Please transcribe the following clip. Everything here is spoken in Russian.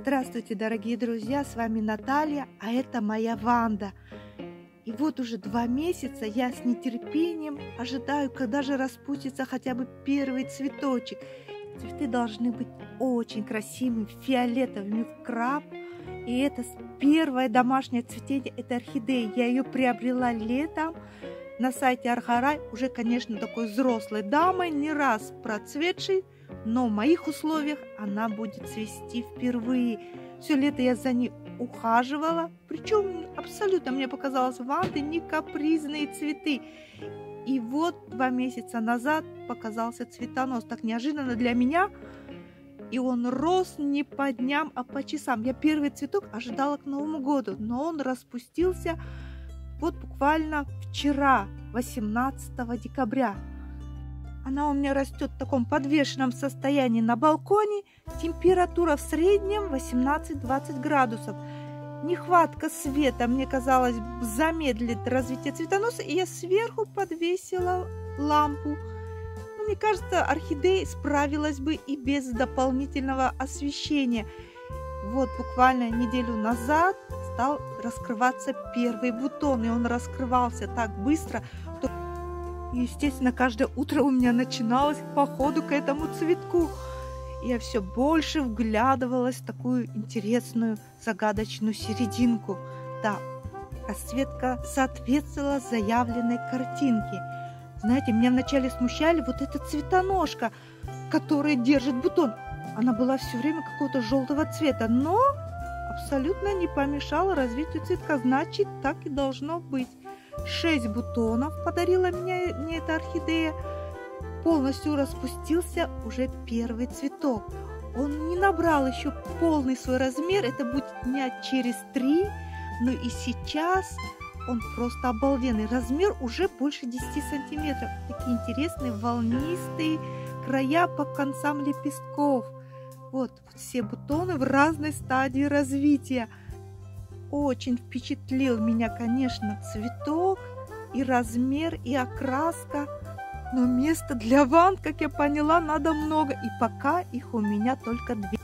Здравствуйте, дорогие друзья, с вами Наталья, а это моя Ванда. И вот уже два месяца я с нетерпением ожидаю, когда же распустится хотя бы первый цветочек. Цветы должны быть очень красивыми, фиолетовыми в краб. И это первое домашнее цветение, это орхидея. Я ее приобрела летом на сайте Архарай, уже, конечно, такой взрослой дамой, не раз процветшей, но в моих условиях она будет цвести впервые. Все лето я за ней ухаживала, причем абсолютно мне показалось ванты не капризные цветы. И вот два месяца назад показался цветонос, так неожиданно для меня. И он рос не по дням, а по часам. Я первый цветок ожидала к Новому году, но он распустился вот буквально вчера, 18 декабря. Она у меня растет в таком подвешенном состоянии на балконе. Температура в среднем 18-20 градусов. Нехватка света, мне казалось, замедлит развитие цветоноса, и я сверху подвесила лампу. Но мне кажется, орхидея справилась бы и без дополнительного освещения. Вот буквально неделю назад стал раскрываться первый бутон, и он раскрывался так быстро, что естественно, каждое утро у меня начиналось по ходу к этому цветку. Я все больше вглядывалась в такую интересную загадочную серединку. Да, расцветка соответствовала заявленной картинке. Знаете, меня вначале смущали вот эта цветоножка, которая держит бутон. Она была все время какого-то желтого цвета, но абсолютно не помешала развитию цветка. Значит, так и должно быть. Шесть бутонов подарила мне, мне эта орхидея. Полностью распустился уже первый цветок. Он не набрал еще полный свой размер, это будет дня через три, но и сейчас он просто обалденный. Размер уже больше 10 сантиметров. Такие интересные волнистые края по концам лепестков. Вот, все бутоны в разной стадии развития. Очень впечатлил меня, конечно, цветок и размер, и окраска. Но места для ванн, как я поняла, надо много. И пока их у меня только две.